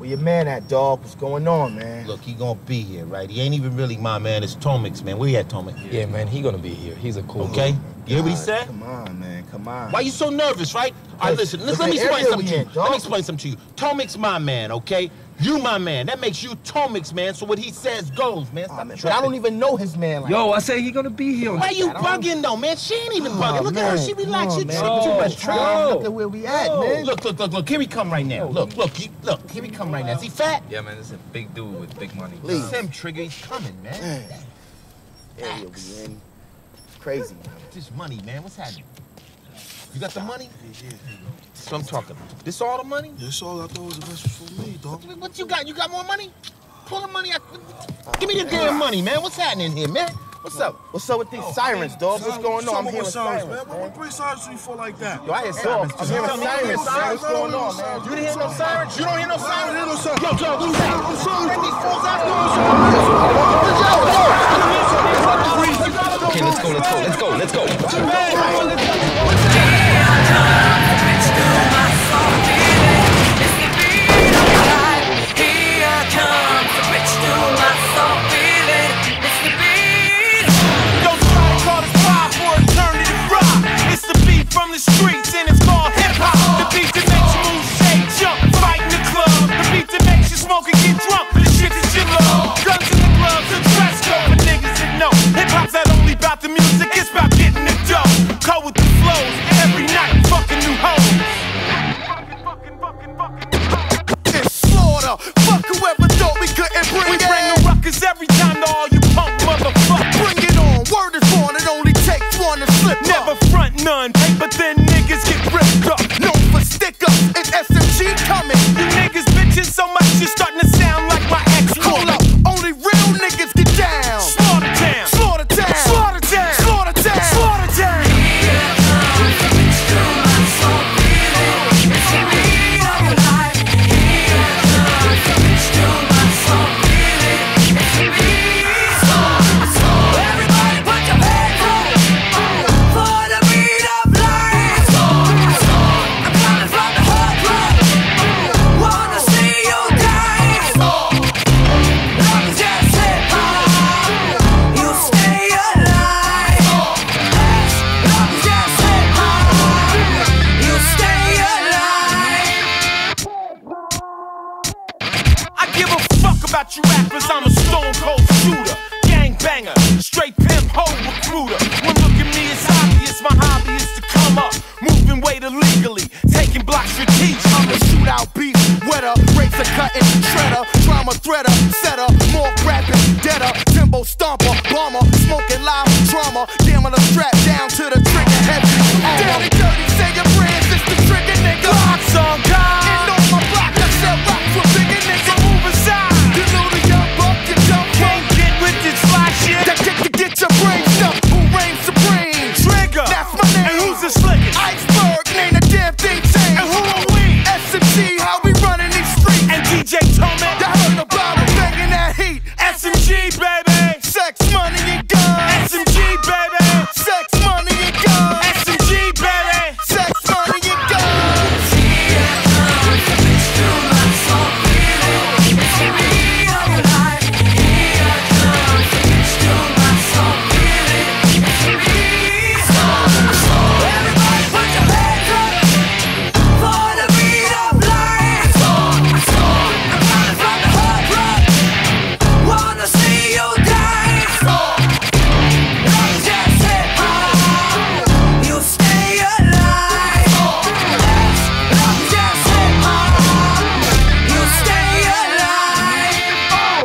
Where your man at, dog? What's going on, man? Look, he gonna be here, right? He ain't even really my man. It's Tomekk's, man. Where you at, Tomekk's? Yeah, man, he gonna be here. He's a cool Okay. You hear what he said? Come on, man. Come on. Why you so nervous, right? All right, listen, let, let me explain something we to you. in, Let me explain something to you. Tomekk's my man, okay? You my man. That makes you Tomekk's, man. So what he says goes, man. Oh, Stop Oh, man, but I don't even know his man. Like Yo, I say he gonna be here. Why you bugging though, man? She ain't even Oh, bugging. Look at her. She relaxed. Come You tripping too much. Try Try. look at where we at, man. Look, look, look, look. Here he come right now. Look, look, he, look. Here he come right now. Is he fat? Yeah, man, this is a big dude with big money. Please. It's him, Trigger. He's coming, man. Man. Area we in. It's crazy. This money, man. What's happening? You got the money? That's what I'm talking. This all the money? That's all I thought was the best for me, dog. What you got? You got more money? Pull the money out. Give me the damn money, man. What's happening here, man? What's up? What's up with these oh, sirens, dog? What's going on? I'm What's hearing up with sirens, sirens, man. What bring sirens to you for like that? Yo, I hear sirens. I'm hearing sirens. man. What's going on, man? You didn't hear no sirens? You don't hear no sirens? hear no sirens. Yo, yo, who's that? Bring these fools out. Okay, let's go, let's go, let's go, let's go. Smoke and get drunk. The shit you love. Give a fuck about you rappers, I'm a stone cold shooter. Gang banger, straight pimp, hoe recruiter. When look at me, it's obvious my hobby is to come up. Moving weight illegally, taking blocks teach. I'm a shootout beat, wetter, rates are cutting, shredder, drama threader, setter, more rapping, deader, timbo stomper,